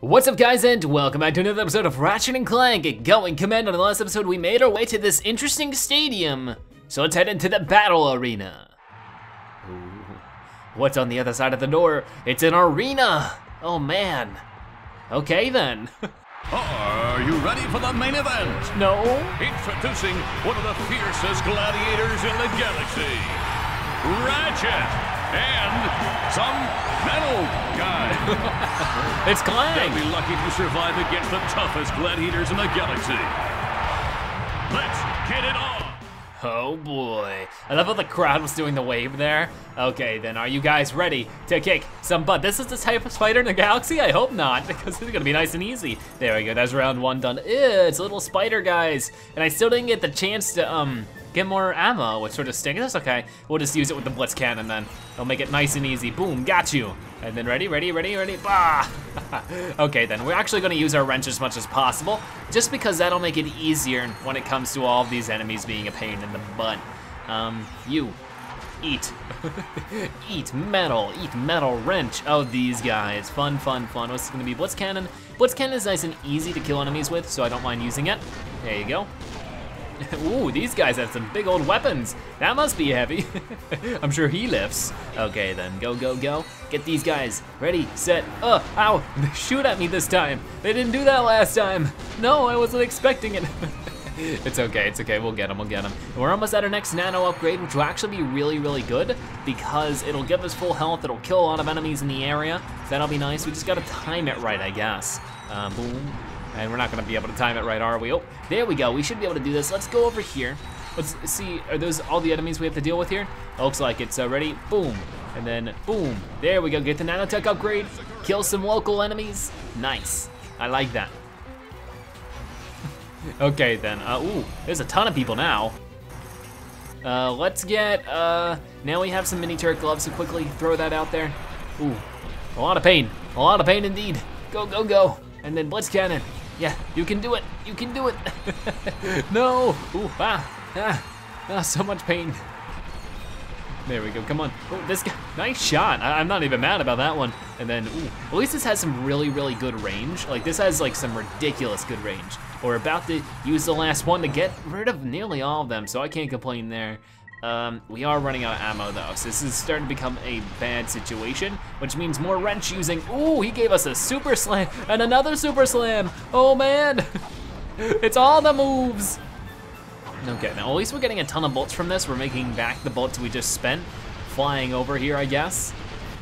What's up guys and welcome back to another episode of Ratchet and Clank Going Commando. On the last episode we made our way to this interesting stadium. So let's head into the battle arena. Ooh. What's on the other side of the door? It's an arena. Oh man. Okay then. Are you ready for the main event? no? Introducing one of the fiercest gladiators in the galaxy, Ratchet, and some metal guy. It's They'll be lucky to survive against the toughest gladiators in the galaxy. Let's get it on. Oh boy. I love how the crowd was doing the wave there. Okay, then are you guys ready to kick some butt? This is the type of spider in the galaxy? I hope not, because it's gonna be nice and easy. There we go, that's round one done. Ew, it's little spider guys. And I still didn't get the chance to um get more ammo, which sort of stinks. That's okay. We'll just use it with the blitz cannon then. It'll make it nice and easy. Boom, got you. And then ready, ready, ready, ready, bah! okay then, we're actually gonna use our wrench as much as possible, just because that'll make it easier when it comes to all of these enemies being a pain in the butt. Um, you, eat. eat metal, eat metal wrench. Oh, these guys, fun, fun, fun. What's gonna be, Blitz Cannon? Blitz Cannon is nice and easy to kill enemies with, so I don't mind using it. There you go. Ooh, these guys have some big old weapons. That must be heavy. I'm sure he lifts. Okay then, go, go, go. Get these guys ready, set, uh, ow, They shoot at me this time. They didn't do that last time. No, I wasn't expecting it. it's okay, it's okay, we'll get them, we'll get them. We're almost at our next nano upgrade, which will actually be really, really good because it'll give us full health, it'll kill a lot of enemies in the area. That'll be nice, we just gotta time it right, I guess. Uh, boom, and we're not gonna be able to time it right, are we? Oh, there we go. We should be able to do this. Let's go over here. Let's see, are those all the enemies we have to deal with here? Looks like it's uh, ready. Boom, and then boom. There we go, get the nanotech upgrade. Kill some local enemies. Nice, I like that. okay then, uh, ooh, there's a ton of people now. Uh, let's get, uh, now we have some mini turret gloves, so quickly throw that out there. Ooh, a lot of pain, a lot of pain indeed. Go, go, go. And then Blitz Cannon. Yeah, you can do it, you can do it. no, ooh, ah, ah, ah, so much pain. There we go, come on. Oh, this guy, nice shot. I, am not even mad about that one. And then, ooh, at least this has some really, really good range. Like this has like some ridiculous good range. We're about to use the last one to get rid of nearly all of them, so I can't complain there. Um, we are running out of ammo though, so this is starting to become a bad situation, which means more wrench using. Ooh, he gave us a super slam and another super slam. Oh man, it's all the moves. Okay, now at least we're getting a ton of bolts from this. We're making back the bolts we just spent flying over here, I guess.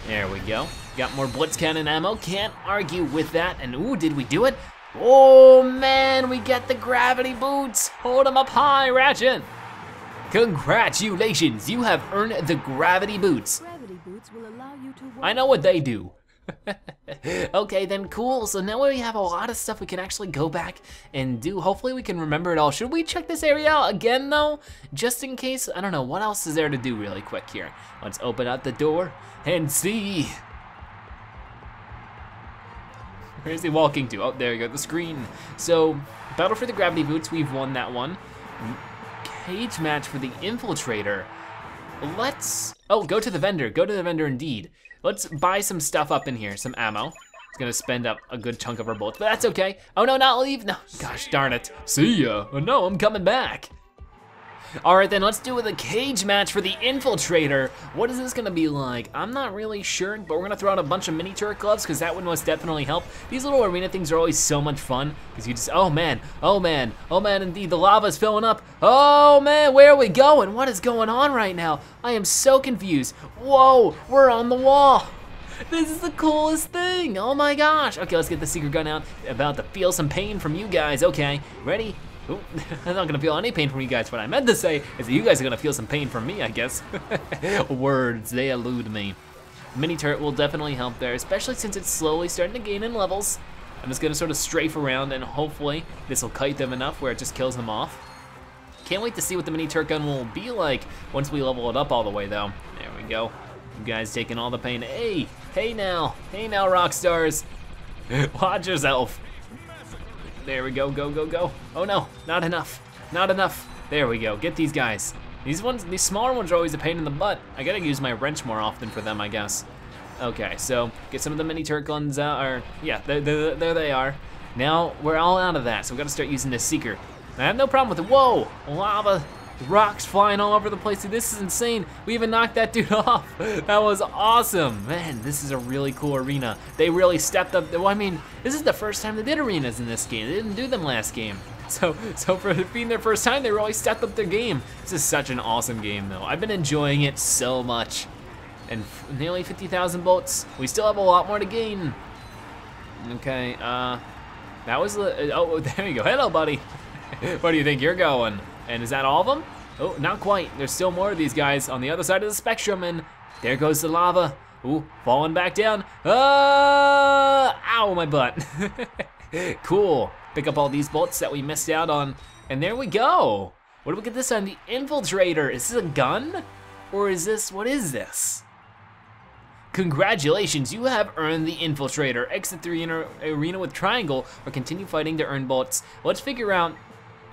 There we go. Got more blitz cannon ammo, can't argue with that. And ooh, did we do it? Oh man, we get the gravity boots. Hold them up high, Ratchet. Congratulations, you have earned the gravity boots. Gravity boots will allow you to I know what they do. okay, then cool. So now we have a lot of stuff we can actually go back and do. Hopefully we can remember it all. Should we check this area out again though? Just in case, I don't know, what else is there to do really quick here? Let's open up the door and see. Where's he walking to? Oh, there you go, the screen. So, battle for the gravity boots, we've won that one. Cage match for the infiltrator. Let's, oh, go to the vendor, go to the vendor indeed. Let's buy some stuff up in here, some ammo. It's gonna spend up a good chunk of our bullets, but that's okay. Oh no, not leave, no, gosh darn it. See ya, oh no, I'm coming back. All right then, let's do the cage match for the infiltrator. What is this gonna be like? I'm not really sure, but we're gonna throw out a bunch of mini turret gloves because that would most definitely help. These little arena things are always so much fun because you just, oh man, oh man, oh man, indeed, the lava's filling up. Oh man, where are we going? What is going on right now? I am so confused. Whoa, we're on the wall. This is the coolest thing. Oh my gosh. Okay, let's get the secret gun out. About to feel some pain from you guys. Okay, ready? Ooh, I'm not gonna feel any pain from you guys. What I meant to say is that you guys are gonna feel some pain from me, I guess. Words, they elude me. Mini turret will definitely help there, especially since it's slowly starting to gain in levels. I'm just gonna sort of strafe around and hopefully this will kite them enough where it just kills them off. Can't wait to see what the mini turret gun will be like once we level it up all the way though. There we go. You guys taking all the pain. Hey, hey now, hey now rock stars. Watch yourself. There we go, go, go, go. Oh no, not enough, not enough. There we go, get these guys. These ones, these smaller ones are always a pain in the butt. I gotta use my wrench more often for them, I guess. Okay, so get some of the mini turret guns out, or yeah, there, there, there they are. Now we're all out of that, so we gotta start using the Seeker. I have no problem with it. Whoa, lava, rocks flying all over the place. This is insane. We even knocked that dude off. That was awesome. Man, this is a really cool arena. They really stepped up. Well, I mean, this is the first time they did arenas in this game. They didn't do them last game. So, so for being their first time, they really stepped up their game. This is such an awesome game, though. I've been enjoying it so much. And nearly 50,000 bolts. We still have a lot more to gain. Okay, uh, that was, the, oh, there you go. Hello, buddy. Where do you think you're going? And is that all of them? Oh, not quite. There's still more of these guys on the other side of the spectrum, and there goes the lava. Ooh, falling back down. Ah! Ow, my butt. cool. Pick up all these bolts that we missed out on, and there we go. What do we get this on? The Infiltrator. Is this a gun? Or is this, what is this? Congratulations, you have earned the Infiltrator. Exit the arena with Triangle or continue fighting to earn bolts. Let's figure out,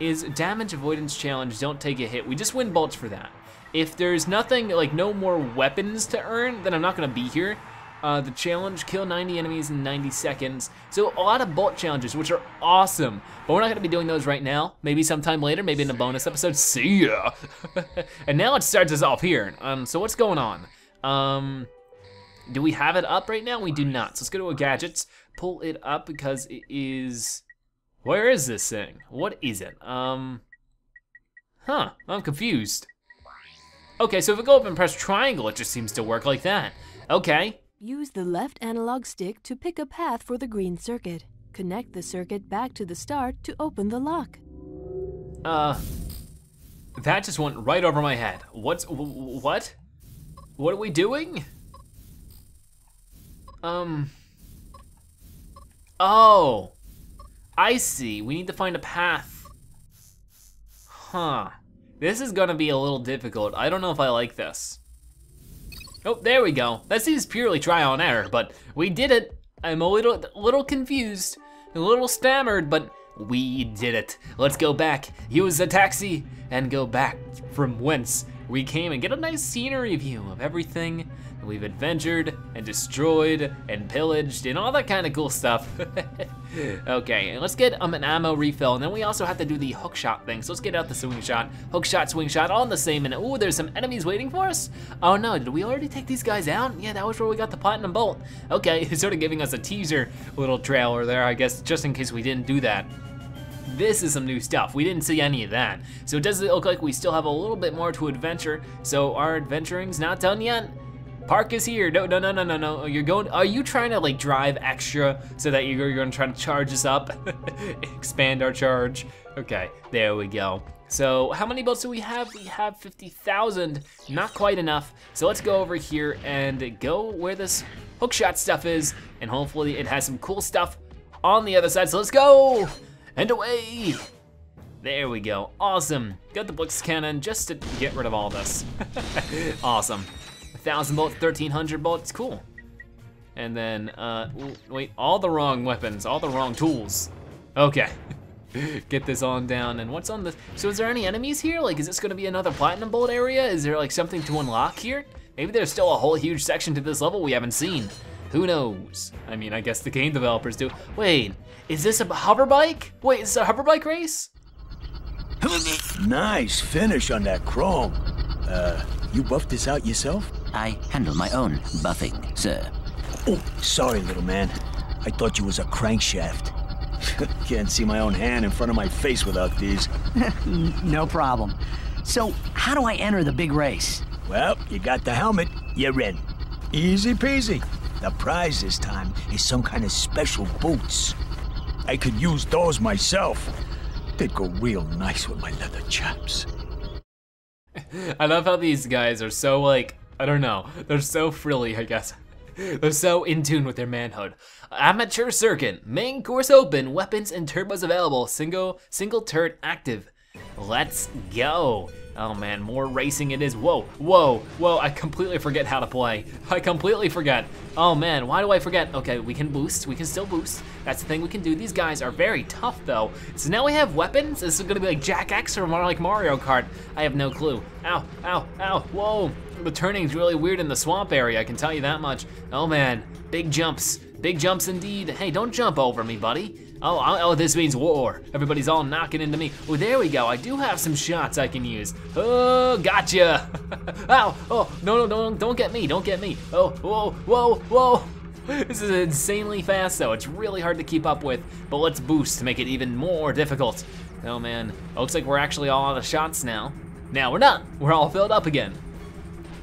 is damage avoidance challenge, don't take a hit. We just win bolts for that. If there's nothing, like no more weapons to earn, then I'm not gonna be here. Uh, the challenge, kill 90 enemies in 90 seconds. So a lot of bolt challenges, which are awesome. But we're not gonna be doing those right now. Maybe sometime later, maybe in a bonus episode. See ya! and now it starts us off here. Um, so what's going on? Um, do we have it up right now? We do not. So let's go to our gadgets, pull it up because it is, where is this thing? What is it? Um, huh, I'm confused. Okay, so if we go up and press triangle, it just seems to work like that. Okay, Use the left analog stick to pick a path for the green circuit. Connect the circuit back to the start to open the lock. Uh, that just went right over my head. What's, what? What are we doing? Um, oh, I see. We need to find a path. Huh. This is gonna be a little difficult. I don't know if I like this. Oh, there we go. That seems purely trial and error, but we did it. I'm a little, little confused, a little stammered, but we did it. Let's go back, use the taxi, and go back from whence we came and get a nice scenery view of everything that we've adventured and destroyed and pillaged and all that kind of cool stuff. okay, let's get um, an ammo refill, and then we also have to do the hook shot thing. So let's get out the swing shot, hook shot, swing shot, all in the same minute. Ooh, there's some enemies waiting for us. Oh no, did we already take these guys out? Yeah, that was where we got the platinum bolt. Okay, it's sort of giving us a teaser little trailer there, I guess, just in case we didn't do that. This is some new stuff. We didn't see any of that. So it does look like we still have a little bit more to adventure. So our adventuring's not done yet. Park is here. No, no, no, no, no, no. You're going. Are you trying to like drive extra so that you're, you're gonna try to charge us up, expand our charge? Okay, there we go. So how many boats do we have? We have 50,000. Not quite enough. So let's go over here and go where this hookshot stuff is, and hopefully it has some cool stuff on the other side. So let's go and away. There we go, awesome. Got the Blitz cannon just to get rid of all this. awesome. 1,000 bolts, 1,300 bolts, cool. And then, uh, wait, all the wrong weapons, all the wrong tools. Okay. Get this on down, and what's on the, so is there any enemies here? Like, is this gonna be another platinum bolt area? Is there like something to unlock here? Maybe there's still a whole huge section to this level we haven't seen. Who knows? I mean, I guess the game developers do. Wait, is this a hover bike? Wait, is this a hover bike race? Nice finish on that chrome. Uh, you buffed this out yourself? I handle my own buffing, sir. Oh, sorry, little man. I thought you was a crankshaft. Can't see my own hand in front of my face without these. no problem. So, how do I enter the big race? Well, you got the helmet, you're in. Easy peasy. The prize this time is some kind of special boots. I could use those myself. They'd go real nice with my leather chaps. I love how these guys are so like, I don't know, they're so frilly, I guess. They're so in tune with their manhood. Amateur circuit, main course open, weapons and turbos available, single single turret active. Let's go. Oh man, more racing it is. Whoa, whoa, whoa, I completely forget how to play. I completely forget. Oh man, why do I forget? Okay, we can boost, we can still boost. That's the thing we can do. These guys are very tough though. So now we have weapons? This is gonna be like Jak X or more like Mario Kart. I have no clue. Ow, ow, ow, whoa. The turning's really weird in the swamp area, I can tell you that much. Oh man, big jumps, big jumps indeed. Hey, don't jump over me, buddy. Oh, oh, this means war. Everybody's all knocking into me. Oh, there we go. I do have some shots I can use. Oh, gotcha. Ow, oh, no, no, no, don't get me, don't get me. Oh, whoa, whoa, whoa. This is insanely fast though. It's really hard to keep up with, but let's boost to make it even more difficult. Oh man, looks like we're actually all out of shots now. Now we're not, we're all filled up again.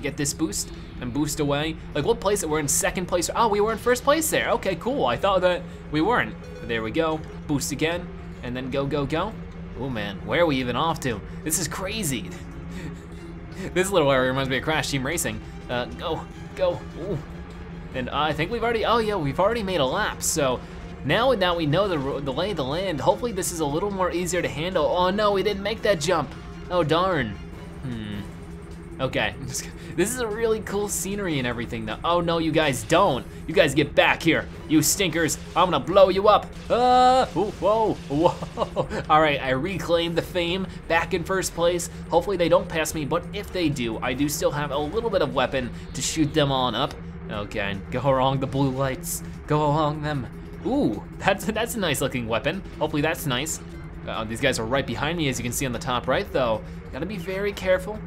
Get this boost and boost away. Like what place? We're in second place. Oh, we were in first place there. Okay, cool. I thought that we weren't. But there we go. Boost again, and then go, go, go. Oh man, where are we even off to? This is crazy. this little area reminds me of Crash Team Racing. Uh, go, go, ooh. And uh, I think we've already, oh yeah, we've already made a lap. So now that we know the, the lay of the land, hopefully this is a little more easier to handle. Oh no, we didn't make that jump. Oh darn. Hmm. Okay, this is a really cool scenery and everything though. Oh no, you guys don't. You guys get back here, you stinkers. I'm gonna blow you up. Uh, ooh, whoa, whoa. All right, I reclaimed the fame, back in first place. Hopefully they don't pass me, but if they do, I do still have a little bit of weapon to shoot them on up. Okay, go along the blue lights, go along them. Ooh, that's, that's a nice looking weapon. Hopefully that's nice. Uh, these guys are right behind me, as you can see on the top right though. Gotta be very careful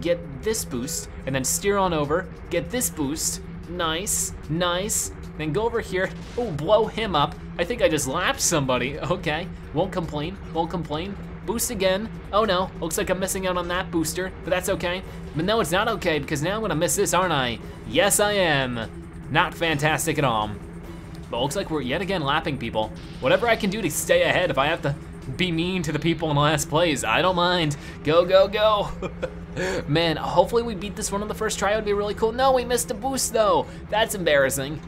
get this boost, and then steer on over, get this boost, nice, nice, then go over here, oh, blow him up. I think I just lapped somebody, okay. Won't complain, won't complain. Boost again, oh no, looks like I'm missing out on that booster, but that's okay. But no, it's not okay, because now I'm gonna miss this, aren't I? Yes, I am. Not fantastic at all. But looks like we're yet again lapping people. Whatever I can do to stay ahead, if I have to be mean to the people in the last place, I don't mind. Go, go, go. Man, hopefully we beat this one on the first try. It would be really cool. No, we missed a boost though. That's embarrassing.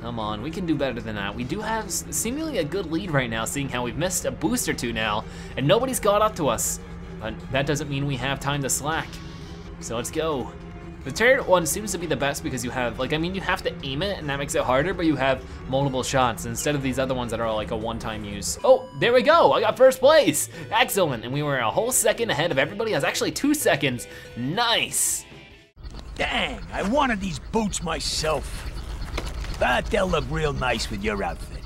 Come on, we can do better than that. We do have seemingly a good lead right now, seeing how we've missed a boost or two now, and nobody's caught up to us. But that doesn't mean we have time to slack. So let's go. The turret one seems to be the best because you have, like, I mean, you have to aim it and that makes it harder, but you have multiple shots instead of these other ones that are like a one-time use. Oh, there we go, I got first place. Excellent, and we were a whole second ahead of everybody. That's actually two seconds. Nice. Dang, I wanted these boots myself. But they'll look real nice with your outfit.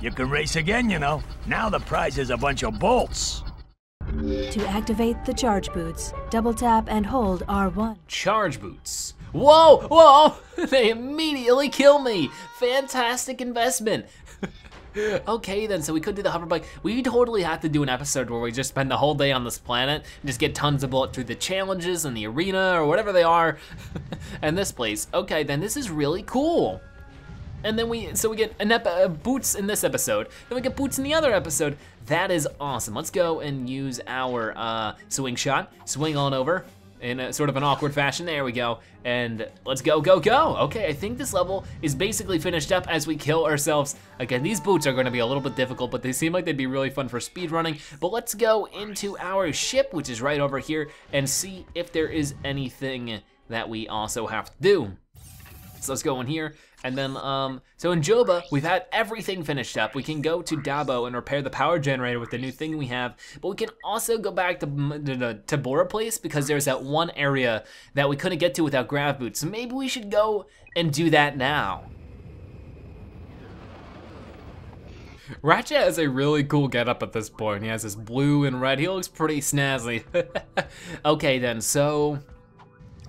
You can race again, you know. Now the prize is a bunch of bolts. To activate the charge boots, double tap and hold R1. Charge boots. Whoa, whoa, they immediately kill me. Fantastic investment. okay then, so we could do the hover bike. We totally have to do an episode where we just spend the whole day on this planet and just get tons of bullet through the challenges and the arena or whatever they are and this place. Okay, then this is really cool. And then we, so we get an uh, boots in this episode, then we get boots in the other episode. That is awesome. Let's go and use our uh, swing shot, swing on over in a, sort of an awkward fashion. There we go. And let's go, go, go. Okay, I think this level is basically finished up as we kill ourselves. Again, these boots are gonna be a little bit difficult, but they seem like they'd be really fun for speed running. But let's go into our ship, which is right over here, and see if there is anything that we also have to do. So let's go in here. And then, um, so in Joba, we've had everything finished up. We can go to Dobbo and repair the power generator with the new thing we have, but we can also go back to, to, to Bora Place because there's that one area that we couldn't get to without grav boots. So maybe we should go and do that now. Ratchet has a really cool getup at this point. He has this blue and red. He looks pretty snazzy. okay then, so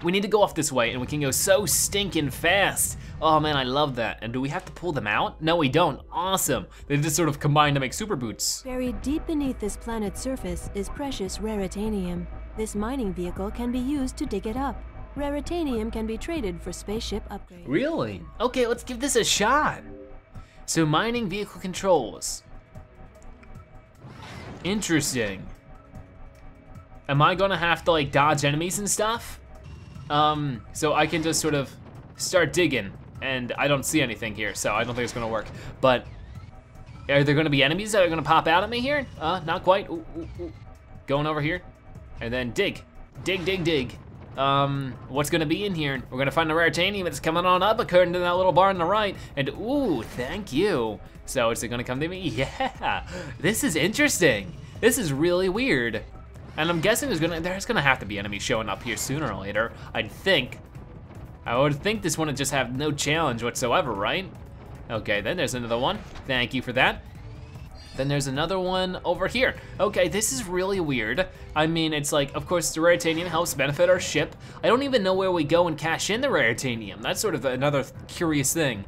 we need to go off this way and we can go so stinking fast. Oh man, I love that. And do we have to pull them out? No, we don't. Awesome. They just sort of combine to make super boots. Buried deep beneath this planet's surface is precious raritanium. This mining vehicle can be used to dig it up. Raritanium can be traded for spaceship upgrades. Really? Okay, let's give this a shot. So mining vehicle controls. Interesting. Am I gonna have to like dodge enemies and stuff? Um, so I can just sort of start digging and I don't see anything here, so I don't think it's gonna work. But are there gonna be enemies that are gonna pop out at me here? Uh, not quite. Ooh, ooh, ooh. Going over here. And then dig, dig, dig, dig. Um, what's gonna be in here? We're gonna find a rare Raritanium that's coming on up according to that little bar on the right. And ooh, thank you. So is it gonna come to me? Yeah, this is interesting. This is really weird. And I'm guessing there's gonna there's gonna have to be enemies showing up here sooner or later. I'd think. I would think this one would just have no challenge whatsoever, right? Okay, then there's another one. Thank you for that. Then there's another one over here. Okay, this is really weird. I mean, it's like, of course, the Raritanium helps benefit our ship. I don't even know where we go and cash in the Raritanium. That's sort of another curious thing.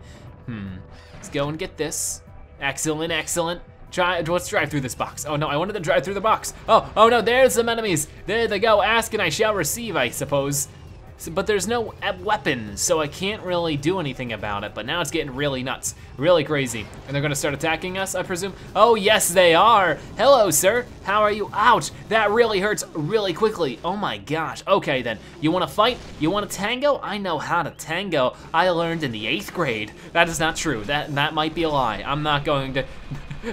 Hmm, let's go and get this. Excellent, excellent. Try, let's drive through this box. Oh no, I wanted to drive through the box. Oh, oh no, there's some enemies. There they go, ask and I shall receive, I suppose. So, but there's no uh, weapon, so I can't really do anything about it. But now it's getting really nuts, really crazy. And they're gonna start attacking us, I presume? Oh, yes, they are. Hello, sir. How are you? Ouch, that really hurts really quickly. Oh my gosh. Okay, then. You wanna fight? You wanna tango? I know how to tango. I learned in the eighth grade. That is not true. That, that might be a lie. I'm not going to...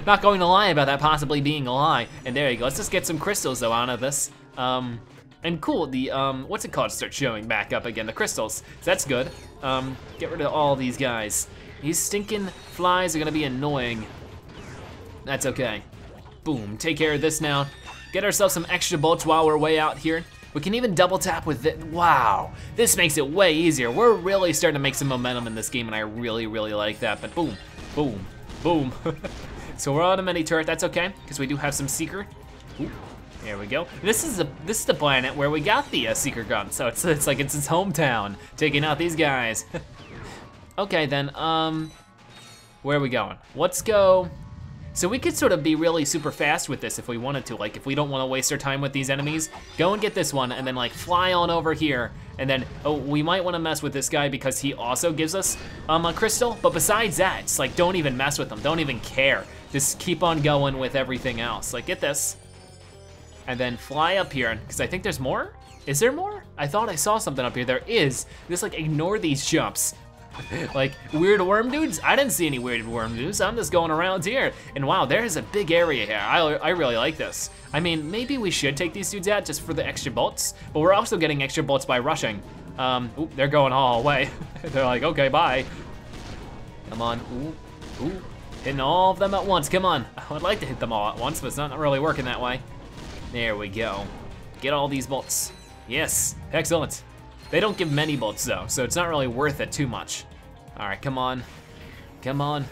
not going to lie about that possibly being a lie. And there you go. Let's just get some crystals, though, out of this. Um, and cool, the, um, what's it called, start showing back up again, the crystals. That's good. Um, get rid of all these guys. These stinking flies are gonna be annoying. That's okay. Boom, take care of this now. Get ourselves some extra bolts while we're way out here. We can even double tap with it. Wow, this makes it way easier. We're really starting to make some momentum in this game and I really, really like that. But boom, boom, boom. so we're on a mini turret, that's okay, because we do have some seeker. Ooh. There we go. This is the this is the planet where we got the uh, seeker gun, so it's it's like it's its hometown, taking out these guys. okay then, um, where are we going? Let's go. So we could sort of be really super fast with this if we wanted to. Like if we don't want to waste our time with these enemies, go and get this one and then like fly on over here. And then, oh, we might want to mess with this guy because he also gives us um, a crystal. But besides that, it's like don't even mess with him. Don't even care. Just keep on going with everything else. Like get this and then fly up here, because I think there's more? Is there more? I thought I saw something up here. There is. Just like ignore these jumps. like weird worm dudes? I didn't see any weird worm dudes. I'm just going around here. And wow, there is a big area here. I, I really like this. I mean, maybe we should take these dudes out just for the extra bolts, but we're also getting extra bolts by rushing. Um, ooh, they're going all away. they're like, okay, bye. Come on, ooh, ooh. Hitting all of them at once, come on. Oh, I would like to hit them all at once, but it's not really working that way. There we go. Get all these bolts. Yes, excellent. They don't give many bolts though, so it's not really worth it too much. All right, come on, come on.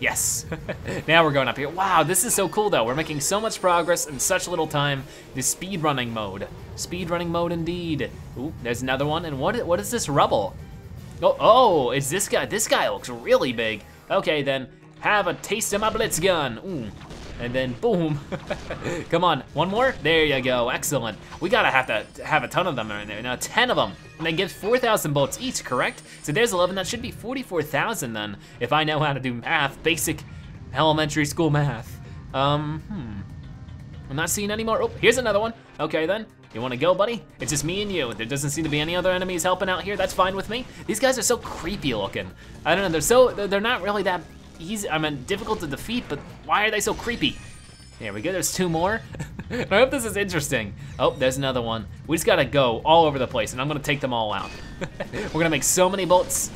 Yes, now we're going up here. Wow, this is so cool though. We're making so much progress in such little time. The speed running mode. Speed running mode indeed. Ooh, there's another one. And what, what is this rubble? Oh, oh, it's this guy. This guy looks really big. Okay then, have a taste of my blitz gun. Ooh, and then boom. Come on, one more? There you go, excellent. We gotta have to have a ton of them right there, now 10 of them. And they give 4,000 bolts each, correct? So there's 11, that should be 44,000 then, if I know how to do math, basic elementary school math. Um, hmm. I'm not seeing any more, oh, here's another one. Okay then, you wanna go, buddy? It's just me and you. There doesn't seem to be any other enemies helping out here. That's fine with me. These guys are so creepy looking. I don't know, they're so, they're not really that I mean, difficult to defeat, but why are they so creepy? There we go, there's two more. I hope this is interesting. Oh, there's another one. We just gotta go all over the place, and I'm gonna take them all out. We're gonna make so many boats.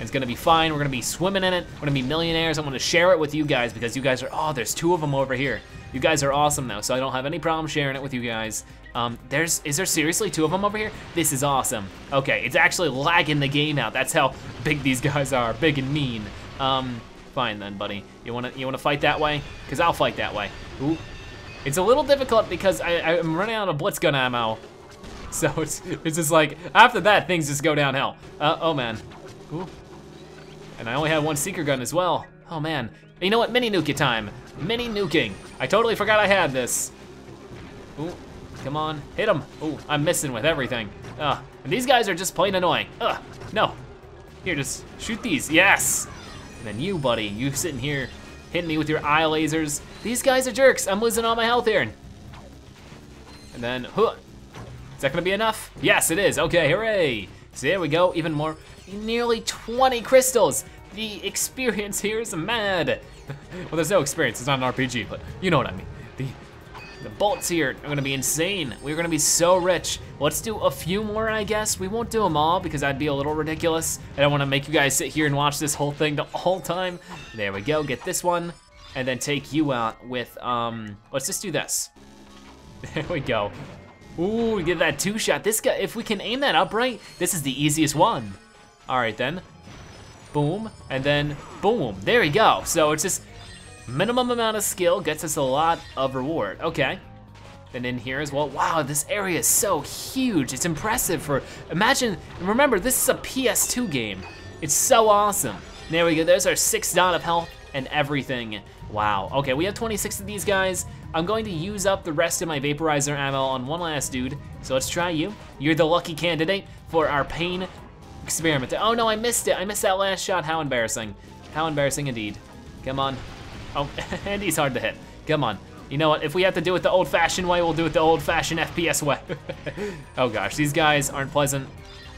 It's gonna be fine, we're gonna be swimming in it, we're gonna be millionaires, I'm gonna share it with you guys because you guys are, oh, there's two of them over here. You guys are awesome though, so I don't have any problem sharing it with you guys. Um, there's, is there seriously two of them over here? This is awesome. Okay, it's actually lagging the game out. That's how big these guys are, big and mean. Um, Fine then, buddy. You wanna you wanna fight that way? Cause I'll fight that way. Ooh. It's a little difficult because I, I'm running out of blitz gun ammo. So it's it's just like after that things just go downhill. Uh, oh man. Ooh. And I only have one seeker gun as well. Oh man. You know what? Mini nuke time. Mini nuking. I totally forgot I had this. Ooh. Come on, hit him. Ooh, I'm missing with everything. Ugh. And these guys are just plain annoying. Ugh. No. Here, just shoot these. Yes. And then you, buddy, you sitting here hitting me with your eye lasers. These guys are jerks. I'm losing all my health here. And then, huh. Is that gonna be enough? Yes, it is. Okay, hooray. So there we go, even more. Nearly 20 crystals. The experience here is mad. well, there's no experience, it's not an RPG, but you know what I mean. The bolts here are gonna be insane. We're gonna be so rich. Let's do a few more, I guess. We won't do them all because I'd be a little ridiculous. I don't wanna make you guys sit here and watch this whole thing the whole time. There we go, get this one, and then take you out with, um, let's just do this. There we go. Ooh, we get that two shot. This guy, if we can aim that upright, this is the easiest one. All right then, boom, and then boom. There we go. So it's just minimum amount of skill gets us a lot of reward. Okay. And in here as well, wow, this area is so huge. It's impressive for, imagine, and remember, this is a PS2 game. It's so awesome. There we go, there's our six dot of health and everything. Wow, okay, we have 26 of these guys. I'm going to use up the rest of my vaporizer ammo on one last dude. So let's try you. You're the lucky candidate for our pain experiment. Oh no, I missed it. I missed that last shot. How embarrassing. How embarrassing indeed. Come on. Oh, and he's hard to hit. Come on. You know what, if we have to do it the old fashioned way, we'll do it the old fashioned FPS way. oh gosh, these guys aren't pleasant.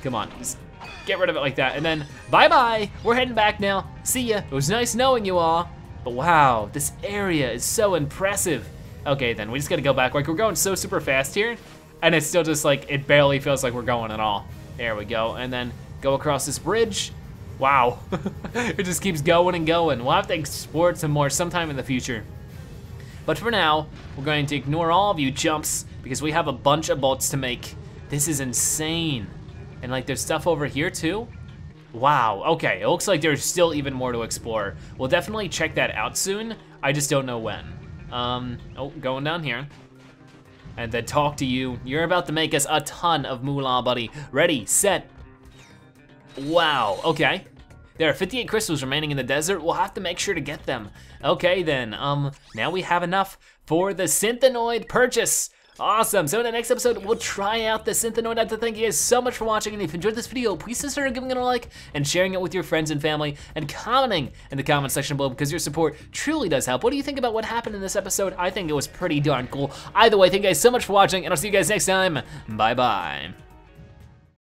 Come on, just get rid of it like that. And then, bye-bye, we're heading back now. See ya, it was nice knowing you all. But wow, this area is so impressive. Okay then, we just gotta go back. Like we're going so super fast here, and it's still just like, it barely feels like we're going at all. There we go, and then go across this bridge. Wow, it just keeps going and going. We'll have to explore some more sometime in the future. But for now, we're going to ignore all of you jumps because we have a bunch of bolts to make. This is insane. And like there's stuff over here too. Wow, okay, it looks like there's still even more to explore. We'll definitely check that out soon. I just don't know when. Um, oh, going down here. And then talk to you. You're about to make us a ton of moolah, buddy. Ready, set. Wow, okay. There are 58 crystals remaining in the desert. We'll have to make sure to get them. Okay then, um, now we have enough for the Synthenoid purchase. Awesome, so in the next episode, we'll try out the Synthenoid. I have to thank you guys so much for watching, and if you enjoyed this video, please consider giving it a like and sharing it with your friends and family, and commenting in the comment section below, because your support truly does help. What do you think about what happened in this episode? I think it was pretty darn cool. Either way, thank you guys so much for watching, and I'll see you guys next time. Bye-bye.